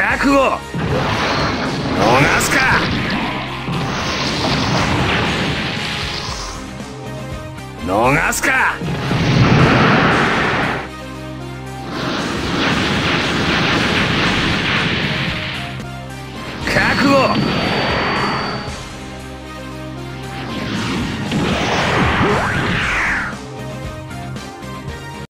覚悟。逃すか。逃すか。覚悟。